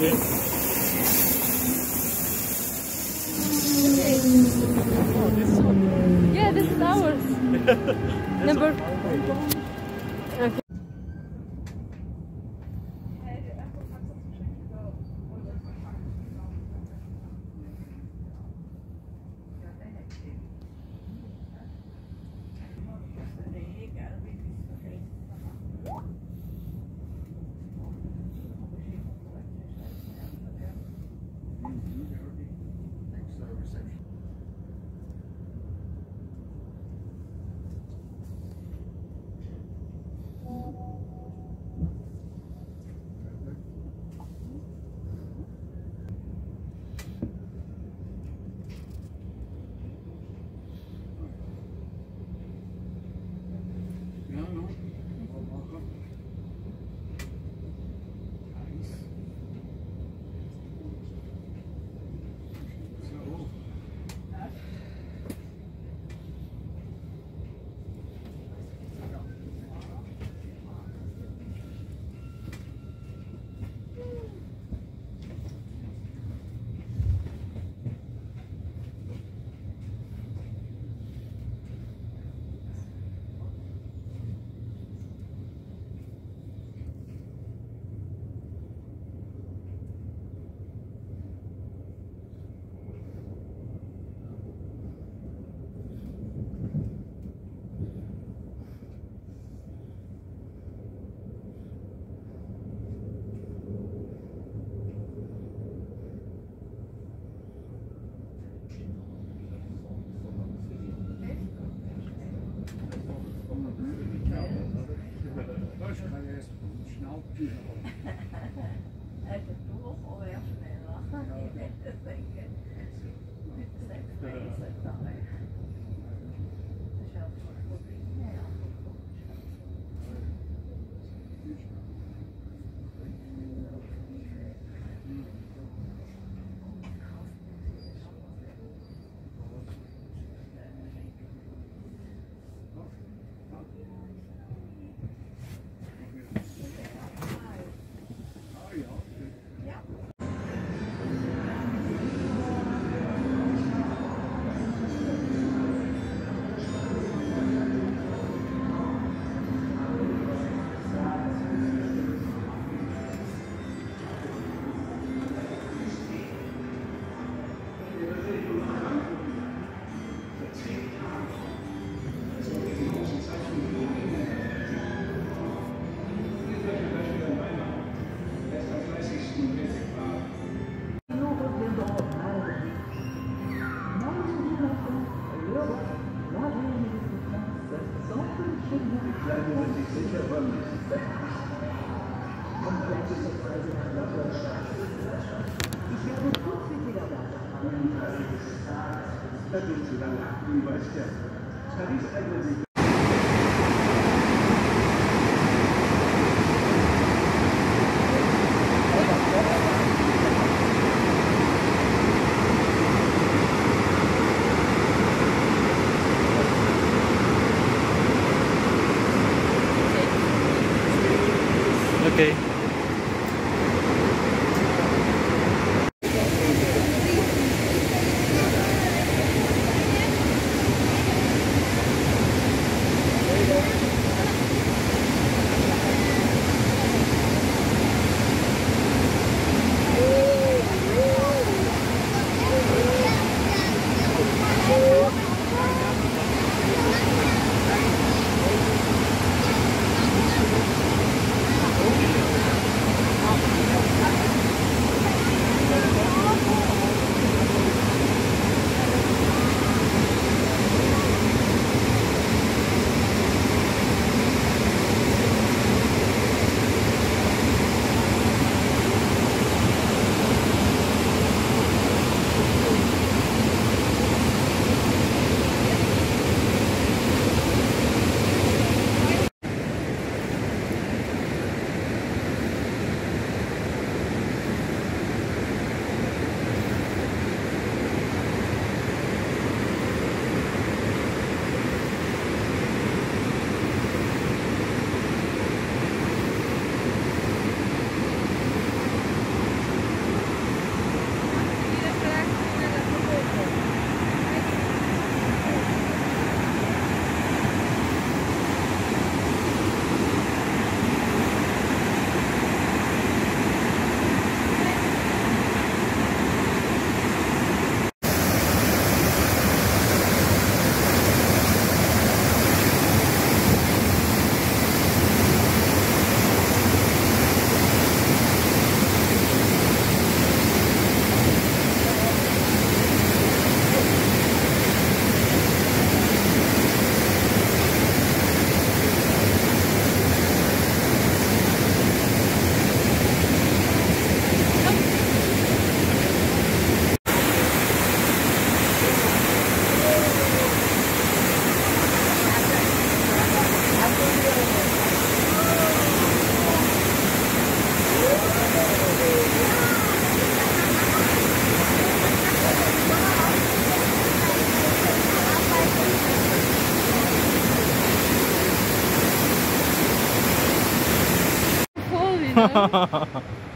Yeah, this is ours. Number. snel puur. Uit de toer of ergens mee lachen. Svedensland Universitet. Paris eignet sich Okay. you know?